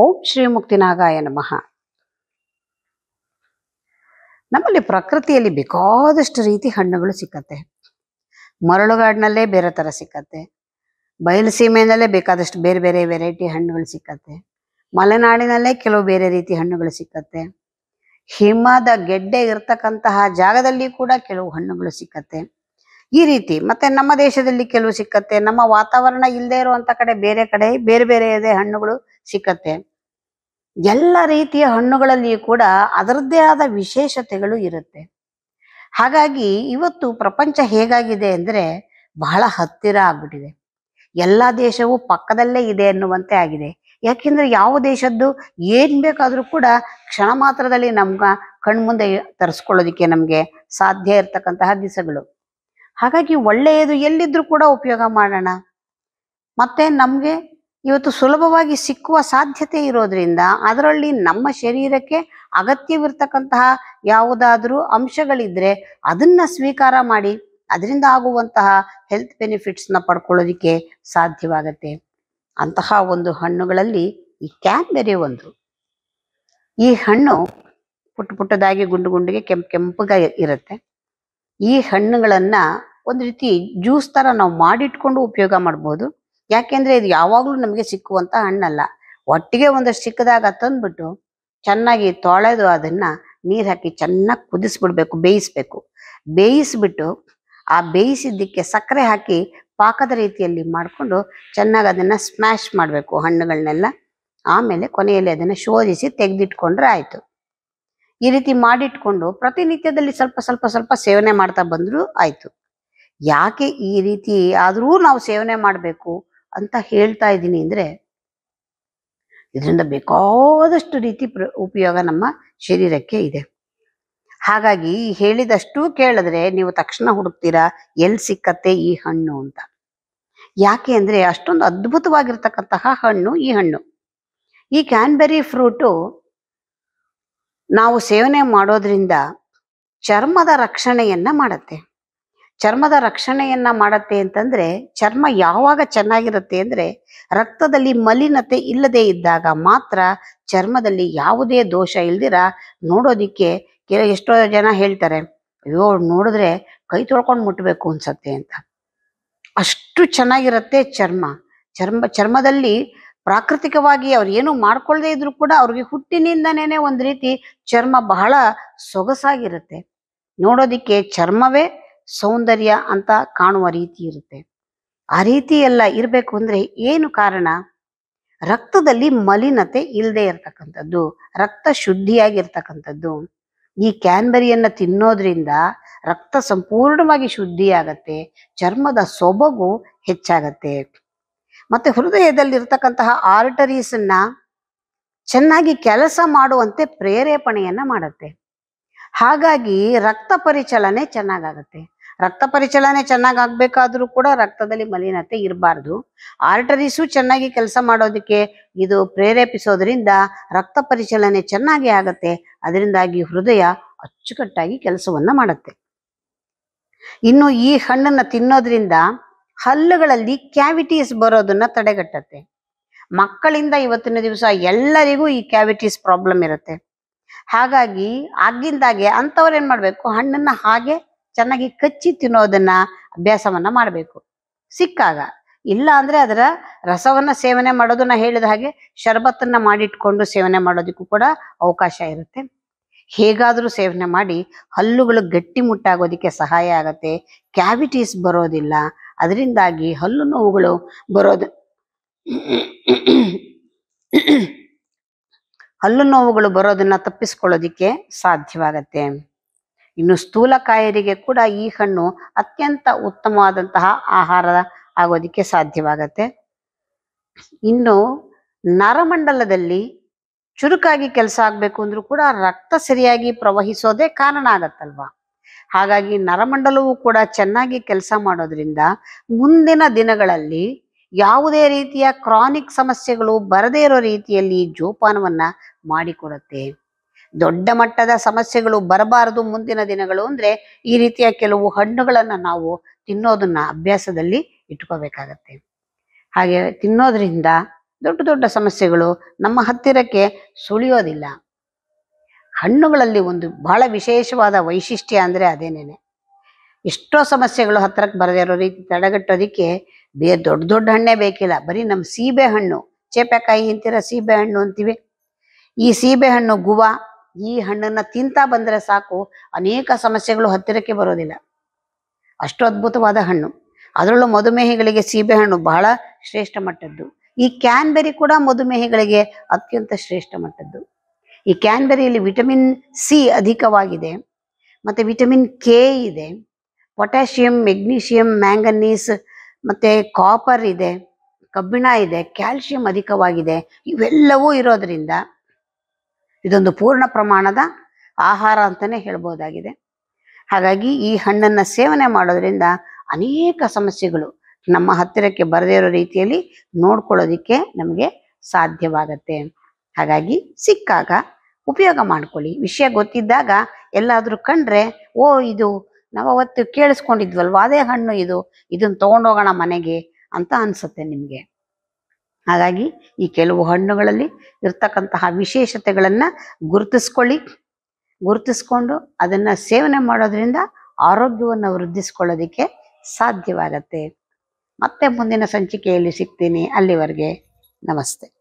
ಓಂ ಶ್ರೀ ಮುಕ್ತಿನಾಗಾಯ ನಮಃ. ನಮ್ಮಲ್ಲಿ ಪ್ರಕೃತಿಯಲ್ಲಿ ಬೇಕಾದಷ್ಟು ರೀತಿ ಹಣ್ಣುಗಳು ಸಿಕ್ಕತ್ತೆ. ಮರಳುಗಾಡಿನಲ್ಲೇ ಬೇರೆ ಥರ ಸಿಕ್ಕತ್ತೆ. ಬಯಲು ಸೀಮೆಯಲ್ಲೇ ಬೇಕಾದಷ್ಟು ಬೇರೆ ಬೇರೆ ವೆರೈಟಿ ಹಣ್ಣುಗಳು ಸಿಕ್ಕತ್ತೆ. ಮಲೆನಾಡಿನಲ್ಲೇ ಕೆಲವು ಬೇರೆ ರೀತಿ ಹಣ್ಣುಗಳು ಸಿಕ್ಕತ್ತೆ. ಹಿಮದ ಗೆಡ್ಡೆ ಇರ್ತಕ್ಕಂತಹ ಜಾಗದಲ್ಲಿ ಕೂಡ ಕೆಲವು ಹಣ್ಣುಗಳು ಸಿಕ್ಕತ್ತೆ. ಈ ರೀತಿ ಮತ್ತೆ ನಮ್ಮ ದೇಶದಲ್ಲಿ ಕೆಲವು ಸಿಕ್ಕತ್ತೆ. ನಮ್ಮ ವಾತಾವರಣ ಇಲ್ಲದೆ ಇರುವಂತ ಕಡೆ ಬೇರೆ ಕಡೆ ಬೇರೆ ಬೇರೆ ಇದೆ ಹಣ್ಣುಗಳು ಸಿಕ್ಕತ್ತೆ. ಎಲ್ಲ ರೀತಿಯ ಹಣ್ಣುಗಳಲ್ಲಿಯೂ ಕೂಡ ಅದರದ್ದೇ ಆದ ವಿಶೇಷತೆಗಳು ಇರುತ್ತೆ. ಹಾಗಾಗಿ ಇವತ್ತು ಪ್ರಪಂಚ ಹೇಗಾಗಿದೆ ಅಂದರೆ ಬಹಳ ಹತ್ತಿರ ಆಗ್ಬಿಟ್ಟಿದೆ. ಎಲ್ಲ ದೇಶವು ಪಕ್ಕದಲ್ಲೇ ಇದೆ ಅನ್ನುವಂತೆ ಆಗಿದೆ. ಯಾಕೆಂದ್ರೆ ಯಾವ ದೇಶದ್ದು ಏನ್ ಬೇಕಾದರೂ ಕೂಡ ಕ್ಷಣ ಮಾತ್ರದಲ್ಲಿ ನಮ್ಗ ಕಣ್ಮುಂದೆ ತರಿಸ್ಕೊಳ್ಳೋದಿಕ್ಕೆ ನಮ್ಗೆ ಸಾಧ್ಯ ಇರ್ತಕ್ಕಂತಹ ದಿಸಗಳು. ಹಾಗಾಗಿ ಒಳ್ಳೆಯದು ಎಲ್ಲಿದ್ರೂ ಕೂಡ ಉಪಯೋಗ ಮಾಡೋಣ. ಮತ್ತೆ ನಮ್ಗೆ ಇವತ್ತು ಸುಲಭವಾಗಿ ಸಿಕ್ಕುವ ಸಾಧ್ಯತೆ ಇರೋದ್ರಿಂದ ಅದರಲ್ಲಿ ನಮ್ಮ ಶರೀರಕ್ಕೆ ಅಗತ್ಯವಿರ್ತಕ್ಕಂತಹ ಯಾವುದಾದ್ರೂ ಅಂಶಗಳಿದ್ರೆ ಅದನ್ನ ಸ್ವೀಕಾರ ಮಾಡಿ ಅದರಿಂದ ಆಗುವಂತಹ ಹೆಲ್ತ್ ಬೆನಿಫಿಟ್ಸ್ನ ಪಡ್ಕೊಳ್ಳೋದಿಕ್ಕೆ ಸಾಧ್ಯವಾಗತ್ತೆ. ಅಂತಹ ಒಂದು ಹಣ್ಣುಗಳಲ್ಲಿ ಈ ಕ್ಯಾನ್ಬೆರಿ ಒಂದು. ಈ ಹಣ್ಣು ಪುಟ್ಟ ಪುಟ್ಟದಾಗಿ ಗುಂಡು ಗುಂಡಿಗೆ ಕೆಂಪು ಕೆಂಪಗ ಇರುತ್ತೆ. ಈ ಹಣ್ಣುಗಳನ್ನ ಒಂದು ರೀತಿ ಜ್ಯೂಸ್ ತರ ನಾವು ಮಾಡಿಟ್ಕೊಂಡು ಉಪಯೋಗ ಮಾಡ್ಬೋದು. ಯಾಕೆಂದ್ರೆ ಇದು ಯಾವಾಗ್ಲೂ ನಮಗೆ ಸಿಕ್ಕುವಂತ ಹಣ್ಣಲ್ಲ. ಒಟ್ಟಿಗೆ ಒಂದಷ್ಟು ಸಿಕ್ಕದಾಗ ತಂದ್ಬಿಟ್ಟು ಚೆನ್ನಾಗಿ ತೊಳೆದು ಅದನ್ನ ನೀರ್ ಹಾಕಿ ಚೆನ್ನಾಗಿ ಕುದಿಸ್ಬಿಡ್ಬೇಕು, ಬೇಯಿಸ್ಬೇಕು. ಬೇಯಿಸ್ಬಿಟ್ಟು ಆ ಬೇಯಿಸಿದ್ದಕ್ಕೆ ಸಕ್ಕರೆ ಹಾಕಿ ಪಾಕದ ರೀತಿಯಲ್ಲಿ ಮಾಡಿಕೊಂಡು ಚೆನ್ನಾಗಿ ಅದನ್ನ ಸ್ಮ್ಯಾಶ್ ಮಾಡಬೇಕು ಹಣ್ಣುಗಳನ್ನೆಲ್ಲ ಆಮೇಲೆ ಕೊನೆಯಲ್ಲಿ ಅದನ್ನ ಶೋಧಿಸಿ ತೆಗೆದಿಟ್ಕೊಂಡ್ರೆ ಆಯ್ತು. ಈ ರೀತಿ ಮಾಡಿಟ್ಕೊಂಡು ಪ್ರತಿನಿತ್ಯದಲ್ಲಿ ಸ್ವಲ್ಪ ಸ್ವಲ್ಪ ಸ್ವಲ್ಪ ಸೇವನೆ ಮಾಡ್ತಾ ಬಂದರೂ ಆಯ್ತು. ಯಾಕೆ ಈ ರೀತಿ ಆದರೂ ನಾವು ಸೇವನೆ ಮಾಡಬೇಕು? ಅಂತ ಹೇಳ್ತಾ ಇದ್ದೀನಿ ಅಂದ್ರೆ ಇದರಿಂದ ಬೇಕಾದಷ್ಟು ರೀತಿ ಪ್ರ- ಉಪಯೋಗ ನಮ್ಮ ಶರೀರಕ್ಕೆ ಇದೆ. ಹಾಗಾಗಿ ಹೇಳಿದಷ್ಟು ಕೇಳಿದ್ರೆ ನೀವು ತಕ್ಷಣ ಹುಡುಕ್ತೀರಾ, ಎಲ್ಲಿ ಸಿಕ್ಕತ್ತೆ ಈ ಹಣ್ಣು ಅಂತ. ಯಾಕೆ ಅಂದ್ರೆ ಅಷ್ಟೊಂದು ಅದ್ಭುತವಾಗಿರ್ತಕ್ಕಂತಹ ಹಣ್ಣು ಈ ಹಣ್ಣು. ಈ ಕ್ಯಾನ್ಬೆರಿ ಫ್ರೂಟು ನಾವು ಸೇವನೆ ಮಾಡೋದ್ರಿಂದ ಚರ್ಮದ ರಕ್ಷಣೆಯನ್ನ ಮಾಡತ್ತೆ. ಚರ್ಮದ ರಕ್ಷಣೆಯನ್ನ ಮಾಡತ್ತೆ ಅಂತಂದ್ರೆ, ಚರ್ಮ ಯಾವಾಗ ಚೆನ್ನಾಗಿರುತ್ತೆ ಅಂದ್ರೆ, ರಕ್ತದಲ್ಲಿ ಮಲಿನತೆ ಇಲ್ಲದೆ ಇದ್ದಾಗ ಮಾತ್ರ ಚರ್ಮದಲ್ಲಿ ಯಾವುದೇ ದೋಷ ಇಲ್ದಿರ ನೋಡೋದಿಕ್ಕೆ ಕೆಲ ಎಷ್ಟೋ ಜನ ಹೇಳ್ತಾರೆ, ಅಯ್ಯೋ ನೋಡಿದ್ರೆ ಕೈ ತೊಳ್ಕೊಂಡು ಮುಟ್ಬೇಕು ಅನ್ಸತ್ತೆ ಅಂತ. ಅಷ್ಟು ಚೆನ್ನಾಗಿರುತ್ತೆ ಚರ್ಮ. ಚರ್ಮ, ಚರ್ಮದಲ್ಲಿ ಪ್ರಾಕೃತಿಕವಾಗಿ ಅವ್ರು ಏನು ಮಾಡ್ಕೊಳ್ಳದೇ ಇದ್ರು ಕೂಡ ಅವ್ರಿಗೆ ಹುಟ್ಟಿನಿಂದನೇನೆ ಒಂದು ರೀತಿ ಚರ್ಮ ಬಹಳ ಸೊಗಸಾಗಿರುತ್ತೆ. ನೋಡೋದಿಕ್ಕೆ ಚರ್ಮವೇ ಸೌಂದರ್ಯ ಅಂತ ಕಾಣುವ ರೀತಿ ಇರುತ್ತೆ. ಆ ರೀತಿ ಎಲ್ಲ ಇರಬೇಕು ಅಂದ್ರೆ ಏನು ಕಾರಣ? ರಕ್ತದಲ್ಲಿ ಮಲಿನತೆ ಇಲ್ಲದೆ ಇರತಕ್ಕಂಥದ್ದು, ರಕ್ತ ಶುದ್ಧಿಯಾಗಿರ್ತಕ್ಕಂಥದ್ದು. ಈ ಕ್ಯಾನ್ಬರಿಯನ್ನ ತಿನ್ನೋದ್ರಿಂದ ರಕ್ತ ಸಂಪೂರ್ಣವಾಗಿ ಶುದ್ಧಿಯಾಗತ್ತೆ, ಚರ್ಮದ ಸೊಬಗು ಹೆಚ್ಚಾಗತ್ತೆ. ಮತ್ತೆ ಹೃದಯದಲ್ಲಿರ್ತಕ್ಕಂತಹ ಆರ್ಟರೀಸ್ ಅನ್ನ ಚೆನ್ನಾಗಿ ಕೆಲಸ ಮಾಡುವಂತೆ ಪ್ರೇರೇಪಣೆಯನ್ನ ಮಾಡುತ್ತೆ. ಹಾಗಾಗಿ ರಕ್ತ ಪರಿಚಲನೆ ಚೆನ್ನಾಗಾಗತ್ತೆ. ರಕ್ತ ಪರಿಚಲನೆ ಚೆನ್ನಾಗಿ ಆಗ್ಬೇಕಾದ್ರೂ ಕೂಡ ರಕ್ತದಲ್ಲಿ ಮಲಿನತೆ ಇರಬಾರ್ದು. ಆರ್ಟರೀಸು ಚೆನ್ನಾಗಿ ಕೆಲಸ ಮಾಡೋದಕ್ಕೆ ಇದು ಪ್ರೇರೇಪಿಸೋದ್ರಿಂದ ರಕ್ತ ಪರಿಚಲನೆ ಚೆನ್ನಾಗಿ ಆಗತ್ತೆ. ಅದರಿಂದಾಗಿ ಹೃದಯ ಅಚ್ಚುಕಟ್ಟಾಗಿ ಕೆಲಸವನ್ನ ಮಾಡುತ್ತೆ. ಇನ್ನು ಈ ಹಣ್ಣನ್ನ ತಿನ್ನೋದ್ರಿಂದ ಹಲ್ಲುಗಳಲ್ಲಿ ಕ್ಯಾವಿಟೀಸ್ ಬರೋದನ್ನ ತಡೆಗಟ್ಟತ್ತೆ. ಮಕ್ಕಳಿಂದ ಇವತ್ತಿನ ದಿವಸ ಎಲ್ಲರಿಗೂ ಈ ಕ್ಯಾವಿಟೀಸ್ ಪ್ರಾಬ್ಲಮ್ ಇರುತ್ತೆ. ಹಾಗಾಗಿ ಆಗಿಂದಾಗೆ ಅಂಥವ್ರು ಏನ್ ಮಾಡ್ಬೇಕು? ಹಣ್ಣನ್ನ ಹಾಗೆ ಚೆನ್ನಾಗಿ ಕಚ್ಚಿ ತಿನ್ನೋದನ್ನ ಅಭ್ಯಾಸವನ್ನ ಮಾಡಬೇಕು. ಸಿಕ್ಕಾಗ. ಇಲ್ಲ ಅಂದ್ರೆ ಅದರ ರಸವನ್ನ ಸೇವನೆ ಮಾಡೋದನ್ನ ಹೇಳಿದ ಹಾಗೆ ಶರ್ಬತ್ತನ್ನ ಮಾಡಿಟ್ಕೊಂಡು ಸೇವನೆ ಮಾಡೋದಕ್ಕೂ ಕೂಡ ಅವಕಾಶ ಇರುತ್ತೆ. ಹೇಗಾದ್ರೂ ಸೇವನೆ ಮಾಡಿ ಹಲ್ಲುಗಳು ಗಟ್ಟಿ ಗಟ್ಟಿಮುಟ್ಟಾಗೋದಕ್ಕೆ ಸಹಾಯ ಆಗತ್ತೆ. ಕ್ಯಾವಿಟೀಸ್ ಬರೋದಿಲ್ಲ. ಅದರಿಂದಾಗಿ ಹಲ್ಲು ನೋವುಗಳು ಬರೋದು ಹಲ್ಲು ನೋವುಗಳು ಬರೋದನ್ನ ತಪ್ಪಿಸ್ಕೊಳ್ಳೋದಿಕ್ಕೆ ಸಾಧ್ಯವಾಗತ್ತೆ. ಇನ್ನು ಸ್ಥೂಲಕಾಯರಿಗೆ ಕೂಡ ಈ ಹಣ್ಣು ಅತ್ಯಂತ ಉತ್ತಮವಾದಂತಹ ಆಹಾರ ಆಗೋದಿಕ್ಕೆ ಸಾಧ್ಯವಾಗತ್ತೆ. ಇನ್ನು ನರಮಂಡಲದಲ್ಲಿ ಚುರುಕಾಗಿ ಕೆಲಸ ಆಗಬೇಕು ಅಂದ್ರೂ ಕೂಡ ರಕ್ತ ಸರಿಯಾಗಿ ಪ್ರವಹಿಸೋದೇ ಕಾರಣ ಆಗತ್ತಲ್ವಾ? ಹಾಗಾಗಿ ನರಮಂಡಲವೂ ಕೂಡ ಚೆನ್ನಾಗಿ ಕೆಲಸ ಮಾಡೋದ್ರಿಂದ ಮುಂದಿನ ದಿನಗಳಲ್ಲಿ ಯಾವುದೇ ರೀತಿಯ ಕ್ರಾನಿಕ್ ಸಮಸ್ಯೆಗಳು ಬರದೇ ಇರೋ ರೀತಿಯಲ್ಲಿ ಜೋಪಾನವನ್ನ ಮಾಡಿಕೊಡುತ್ತೆ. ದೊಡ್ಡ ಮಟ್ಟದ ಸಮಸ್ಯೆಗಳು ಬರಬಾರದು ಮುಂದಿನ ದಿನಗಳು ಅಂದ್ರೆ ಈ ರೀತಿಯ ಕೆಲವು ಹಣ್ಣುಗಳನ್ನ ನಾವು ತಿನ್ನೋದನ್ನ ಅಭ್ಯಾಸದಲ್ಲಿ ಇಟ್ಕೋಬೇಕಾಗತ್ತೆ ಹಾಗೆ ತಿನ್ನೋದ್ರಿಂದ ದೊಡ್ಡ ದೊಡ್ಡ ಸಮಸ್ಯೆಗಳು ನಮ್ಮ ಹತ್ತಿರಕ್ಕೆ ಸುಳಿಯೋದಿಲ್ಲ. ಹಣ್ಣುಗಳಲ್ಲಿ ಒಂದು ಬಹಳ ವಿಶೇಷವಾದ ವೈಶಿಷ್ಟ್ಯ ಅಂದ್ರೆ ಅದೇನೇನೆ? ಎಷ್ಟೋ ಸಮಸ್ಯೆಗಳು ಹತ್ತಿರಕ್ಕೆ ಬರದೇ ಇರೋ ರೀತಿ ತಡೆಗಟ್ಟೋದಿಕ್ಕೆ ಬೇ ದೊಡ್ಡ ದೊಡ್ಡ ಹಣ್ಣೇ ಬೇಕಿಲ್ಲ. ಬರೀ ನಮ್ಮ ಸೀಬೆ ಹಣ್ಣು, ಚೇಪೆಕಾಯಿ ಅಂತೀರ ಸೀಬೆ ಹಣ್ಣು ಅಂತೀವಿ. ಈ ಸೀಬೆ ಹಣ್ಣು ಗುವ ಈ ಹಣ್ಣನ್ನ ತಿಂತಾ ಬಂದ್ರೆ ಸಾಕು, ಅನೇಕ ಸಮಸ್ಯೆಗಳು ಹತ್ತಿರಕ್ಕೆ ಬರೋದಿಲ್ಲ. ಅಷ್ಟು ಅದ್ಭುತವಾದ ಹಣ್ಣು. ಅದರಲ್ಲೂ ಮಧುಮೇಹಿಗಳಿಗೆ ಸೀಬೆ ಹಣ್ಣು ಬಹಳ ಶ್ರೇಷ್ಠ ಮಟ್ಟದ್ದು. ಈ ಕ್ಯಾನ್ಬೆರಿ ಕೂಡ ಮಧುಮೇಹಿಗಳಿಗೆ ಅತ್ಯಂತ ಶ್ರೇಷ್ಠ ಮಟ್ಟದ್ದು. ಈ ಕ್ಯಾನ್ಬೆರಿಯಲ್ಲಿ ವಿಟಮಿನ್ ಸಿ ಅಧಿಕವಾಗಿದೆ, ಮತ್ತೆ ವಿಟಮಿನ್ ಕೆ ಇದೆ, ಪೊಟ್ಯಾಷಿಯಂ, ಮೆಗ್ನೀಷಿಯಂ, ಮ್ಯಾಂಗನೀಸ್, ಮತ್ತೆ ಕಾಪರ್ ಇದೆ, ಕಬ್ಬಿಣ ಇದೆ ಕ್ಯಾಲ್ಸಿಯಂ ಅಧಿಕವಾಗಿದೆ, ಇವೆಲ್ಲವೂ ಇರೋದ್ರಿಂದ ಇದೊಂದು ಪೂರ್ಣ ಪ್ರಮಾಣದ ಆಹಾರ ಅಂತಾನೆ ಹೇಳ್ಬೋದಾಗಿದೆ. ಹಾಗಾಗಿ ಈ ಹಣ್ಣನ್ನು ಸೇವನೆ ಮಾಡೋದ್ರಿಂದ ಅನೇಕ ಸಮಸ್ಯೆಗಳು ನಮ್ಮ ಹತ್ತಿರಕ್ಕೆ ಬರದೇ ಇರೋ ರೀತಿಯಲ್ಲಿ ನೋಡ್ಕೊಳ್ಳೋದಿಕ್ಕೆ ನಮಗೆ ಸಾಧ್ಯವಾಗತ್ತೆ. ಹಾಗಾಗಿ ಸಿಕ್ಕಾಗ ಉಪಯೋಗ ಮಾಡ್ಕೊಳ್ಳಿ. ವಿಷಯ ಗೊತ್ತಿದ್ದಾಗ ಎಲ್ಲಾದರೂ ಕಂಡ್ರೆ, ಓ ಇದು ನಾವು ಅವತ್ತು ಕೇಳಿಸ್ಕೊಂಡಿದ್ವಲ್ವ, ಅದೇ ಹಣ್ಣು ಇದು ಇದನ್ನ ತೊಗೊಂಡೋಗೋಣ ಮನೆಗೆ ಅಂತ ಅನ್ಸುತ್ತೆ ನಿಮ್ಗೆ. ಹಾಗಾಗಿ ಈ ಕೆಲವು ಹಣ್ಣುಗಳಲ್ಲಿ ಇರ್ತಕ್ಕಂತಹ ವಿಶೇಷತೆಗಳನ್ನು ಗುರುತಿಸ್ಕೊಳ್ಳಿ. ಗುರುತಿಸ್ಕೊಂಡು ಅದನ್ನ ಸೇವನೆ ಮಾಡೋದ್ರಿಂದ ಆರೋಗ್ಯವನ್ನು ವೃದ್ಧಿಸ್ಕೊಳ್ಳೋದಿಕ್ಕೆ ಸಾಧ್ಯವಾಗತ್ತೆ. ಮತ್ತೆ ಮುಂದಿನ ಸಂಚಿಕೆಯಲ್ಲಿ ಸಿಗ್ತೀನಿ. ಅಲ್ಲಿವರೆಗೆ ನಮಸ್ತೆ.